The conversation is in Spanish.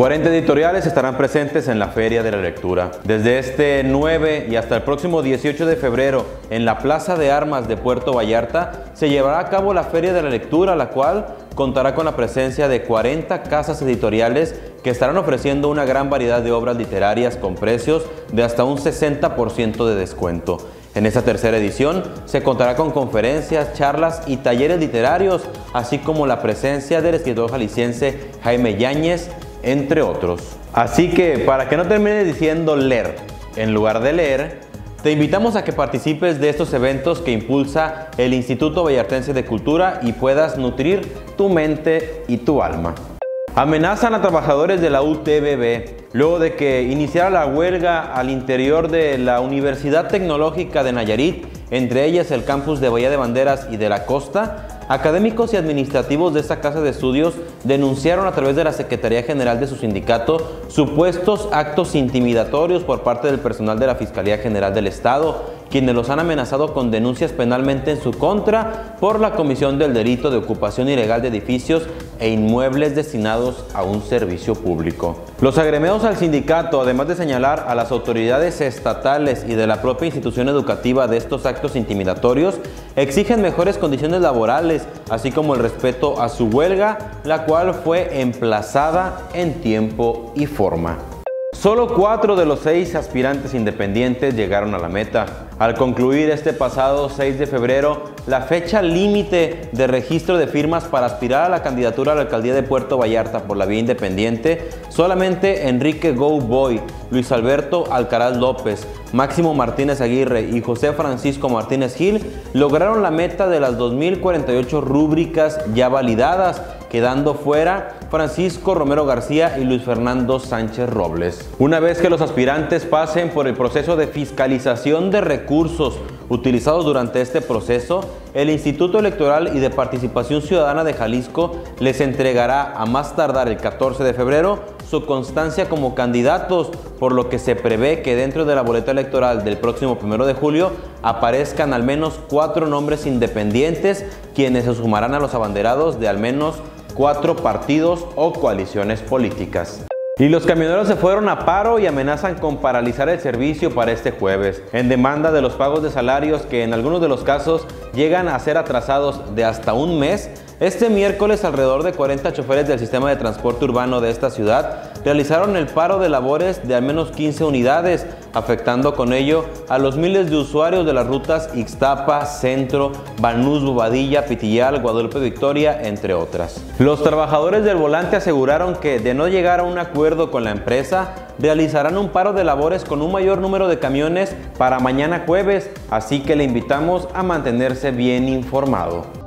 40 editoriales estarán presentes en la Feria de la Lectura. Desde este 9 y hasta el próximo 18 de febrero, en la Plaza de Armas de Puerto Vallarta, se llevará a cabo la Feria de la Lectura, la cual contará con la presencia de 40 casas editoriales que estarán ofreciendo una gran variedad de obras literarias con precios de hasta un 60% de descuento. En esta tercera edición se contará con conferencias, charlas y talleres literarios, así como la presencia del escritor jalisciense Jaime Yáñez, entre otros. Así que para que no termines diciendo leer en lugar de leer, te invitamos a que participes de estos eventos que impulsa el Instituto Vallartense de Cultura y puedas nutrir tu mente y tu alma. Amenazan a trabajadores de la UTBB luego de que iniciara la huelga al interior de la Universidad Tecnológica de Nayarit, entre ellas el campus de Bahía de Banderas y de la Costa. Académicos y administrativos de esta casa de estudios denunciaron a través de la Secretaría General de su sindicato supuestos actos intimidatorios por parte del personal de la Fiscalía General del Estado, quienes los han amenazado con denuncias penalmente en su contra por la comisión del delito de ocupación ilegal de edificios e inmuebles destinados a un servicio público. Los agremiados al sindicato, además de señalar a las autoridades estatales y de la propia institución educativa de estos actos intimidatorios, exigen mejores condiciones laborales, así como el respeto a su huelga, la cual fue emplazada en tiempo y forma. Solo cuatro de los seis aspirantes independientes llegaron a la meta. Al concluir este pasado 6 de febrero la fecha límite de registro de firmas para aspirar a la candidatura a la alcaldía de Puerto Vallarta por la vía independiente, solamente Enrique Go Boy, Luis Alberto Alcaraz López, Máximo Martínez Aguirre y José Francisco Martínez Gil lograron la meta de las 2.048 rúbricas ya validadas quedando fuera Francisco Romero García y Luis Fernando Sánchez Robles. Una vez que los aspirantes pasen por el proceso de fiscalización de recursos utilizados durante este proceso, el Instituto Electoral y de Participación Ciudadana de Jalisco les entregará a más tardar el 14 de febrero su constancia como candidatos, por lo que se prevé que dentro de la boleta electoral del próximo 1 de julio aparezcan al menos cuatro nombres independientes quienes se sumarán a los abanderados de al menos cuatro partidos o coaliciones políticas. Y los camioneros se fueron a paro y amenazan con paralizar el servicio para este jueves, en demanda de los pagos de salarios que en algunos de los casos llegan a ser atrasados de hasta un mes este miércoles, alrededor de 40 choferes del sistema de transporte urbano de esta ciudad realizaron el paro de labores de al menos 15 unidades, afectando con ello a los miles de usuarios de las rutas Ixtapa, Centro, Banús, Bobadilla, Pitillal, Guadalupe Victoria, entre otras. Los trabajadores del volante aseguraron que de no llegar a un acuerdo con la empresa, realizarán un paro de labores con un mayor número de camiones para mañana jueves, así que le invitamos a mantenerse bien informado.